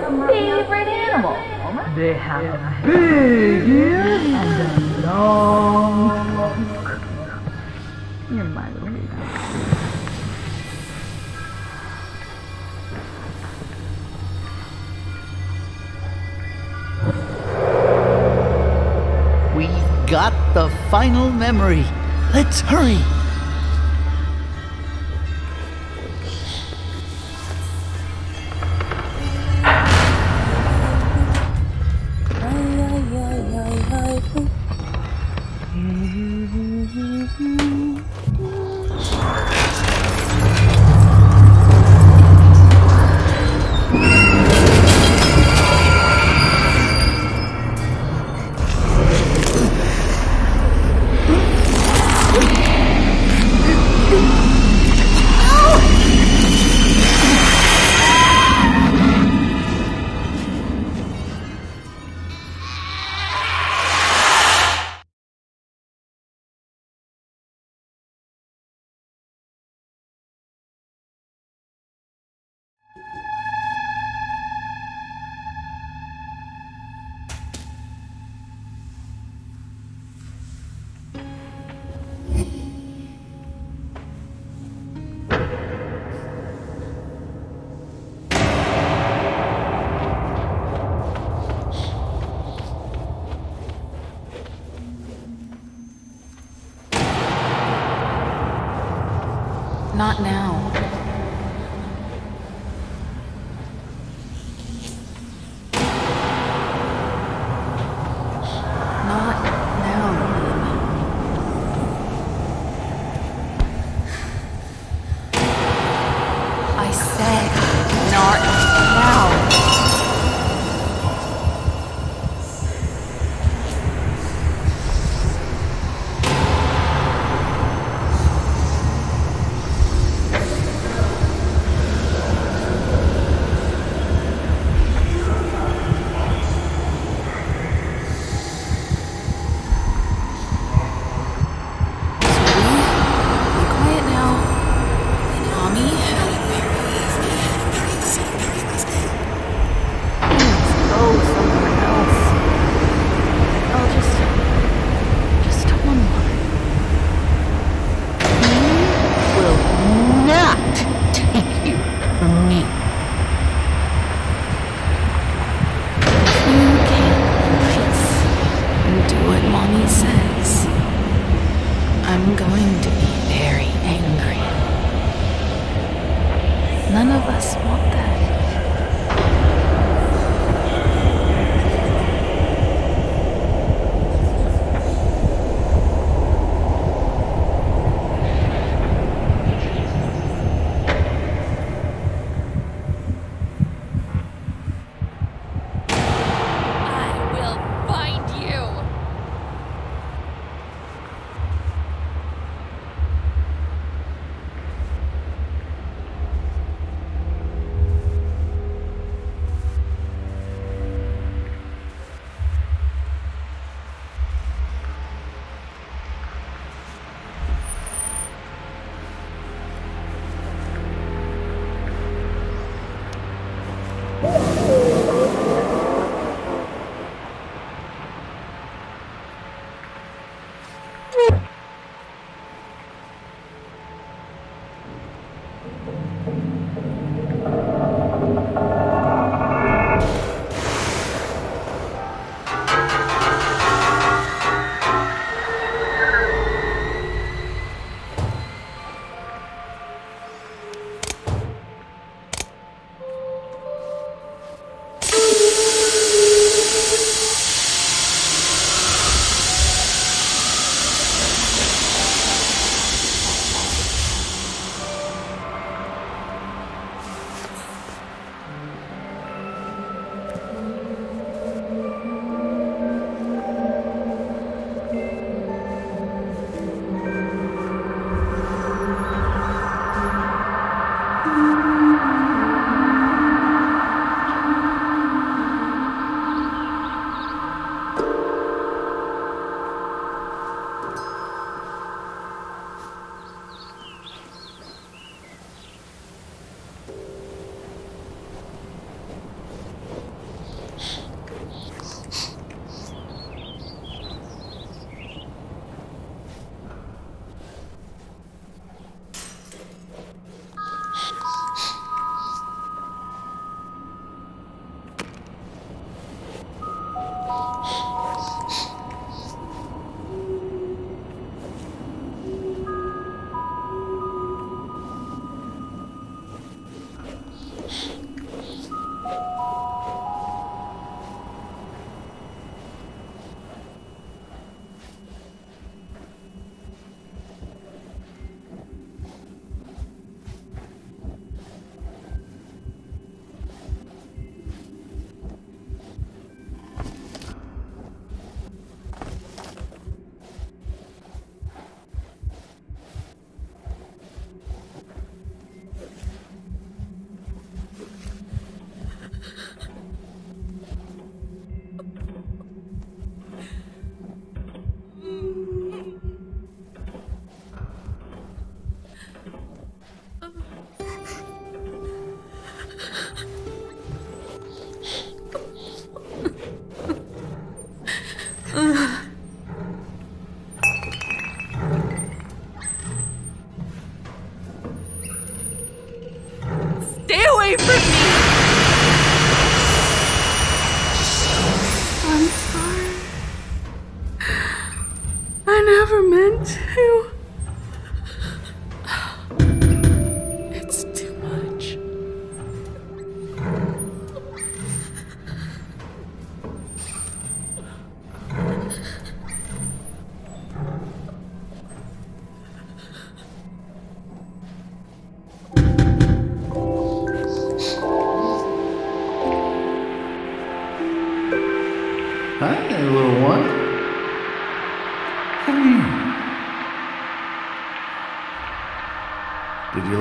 my favorite animal. They have big ears and a long trunk. You're my little We got the final memory. Let's hurry.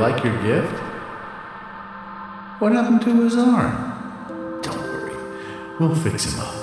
Like your gift? What happened to his arm? Don't worry, we'll fix him up.